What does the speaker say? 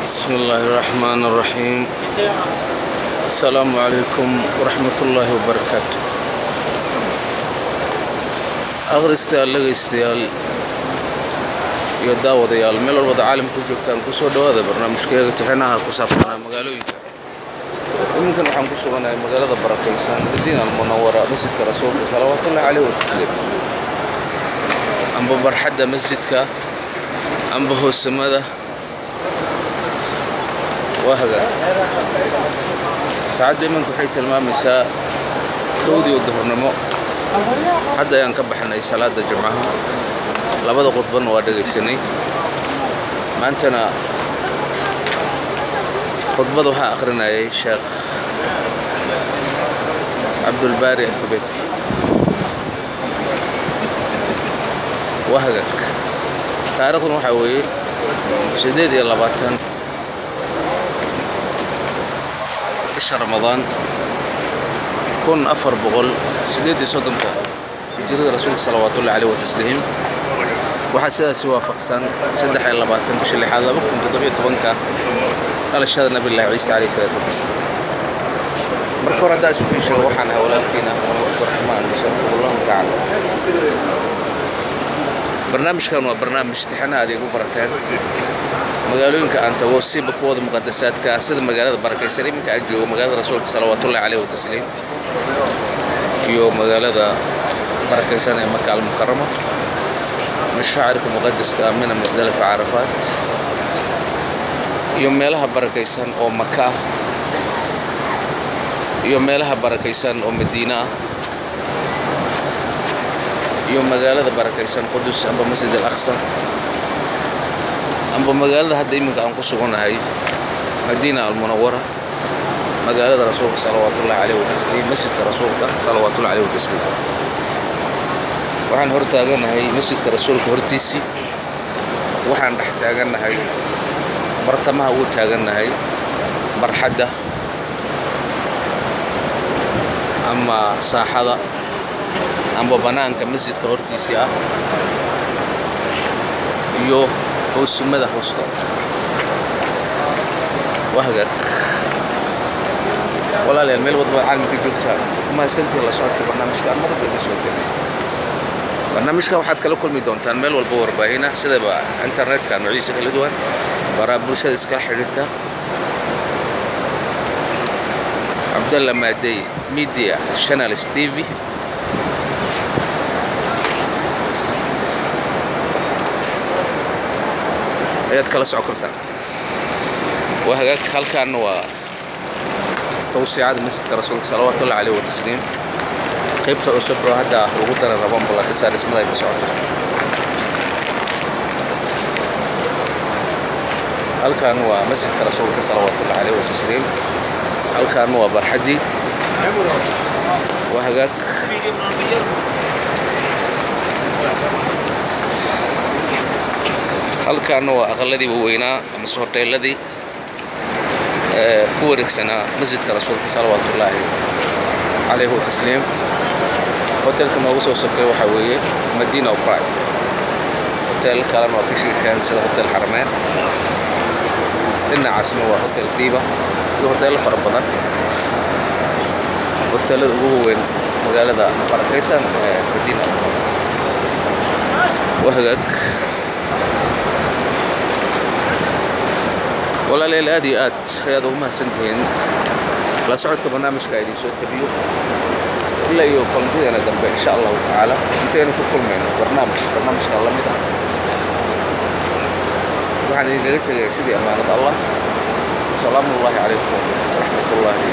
بسم الله الرحمن الرحيم. السلام عليكم ورحمة الله وبركاته. أغر استيال لغ استيال. يداو ديال ميل الوضع عالم كجوكتان كسو دوا دي برنامج كيغة تحيناها كسافرنا مغالو يمكن أن نقصوا أن المغالة براقيسان الدين المنورة مسجد رسول صلى الله عليه وسلم أم ببر حد مسجدك أم بهو السمدة waa hagaa saacaddu iminka waxay tilmaamaysaa kowdii oo duhurnimo hadda ayaan ka baxnay salaada jumcaha labada khudbana waa dhegaysanay maantana khudbada waxaa akhrinayay sheekh cabdulbaari athubeyti waa hagaag taariikhdan waxaa weeye siddeed iyo labaatan بشهر رمضان يكون أفر بغل. سديد يسودن جرد رسول صلوات الله عليه وسلم وحساس سوا فقسان. سيد حي الله باتن بش اللي حالة بكم تدري تبنك. قال الشهد النبي الله عيسى عليه الصلاة والسلام. مركورة دا سوف يشوح عنها ولا فينا الرحمن بشرف الله. تعالى برنامج كان برنامج استحنا هذه قبرتين. مقالوين كأنت وصي بقوة مقدسات كأسد مقالة بركة سليم كأجو مقالة رسول صلى الله عليه وسلم يو مقالة بركة سليم مكة المكرمة. مش عارف مقدس كأمين مزدلف عرفات. يوم ميلها بركة سليم أو مكة. يوم ميلها بركة سليم أو مدينة. يوم مقالة بركة سليم قدس أبو مسجد الأقصى. Amba magaalada hadda iminka aan ku sugannahay madiina almunawara magaalada rasuulka salawaatullahi caleyh watasliim masjidka rasuulka salawaatullahi caleyh watasliim waxaan hor masjidka rasuulka hortiisii waxaan dhex taagannahay bartamaha ugu taagannahay barxadda ama saaxada amba bannaanka masjidka hortiisii ah iyo hoosumada hoosto waa hagaag walaalayaal meel wadba caalamka joogtaa mahadsantiin la socodka barnaamijka marba iga soo tegay barnaamijka waxaad kala kulmi doontaan meel walba warbaahina sidaba internetka noociisa kala duwan baraa bulshada iskala xidhiirta cabdalla maadey media channels tv ayaad kala soco kartaan waa hagaag halkaanna waa tawsiicada masjidka rasuulka salawaatullahi caleyh watasliim qaybta cusub oo hadda lagu dara rabon balla dhisaa dhismada ay ka socota halkan waa masjidka rasuulka salawaatullahi caleyh watasliim halkan waa barxaddii waa hagaag amase hoteeladii ku wareegsanaa masjidka rasuulka salawaatullaahi caleyhi watasliim hoteelka noogu soo sokay waxaa weeye madiina opri hoteel kalena waa ka shiisheen sida hotel xarameyn dhinacaasna waa hotel diiba iyo hoteello fara badan hoteelada ugu waaweyn magaalada barakaysan ee madiina waa hagaag walaalayaal aad iyo aad ayaad ugu mahadsantihiin la socodka barnaamijka idin soo tabiyo ilaa iyo kulantideena dambe insha allahu tacaala intaynu ku kulmayno barnaamij barnaamijkan la mid ah waxaan idinkaga tegaya sidii ammaanad allah salaamu ullahi calaykum waraxmat ullaahi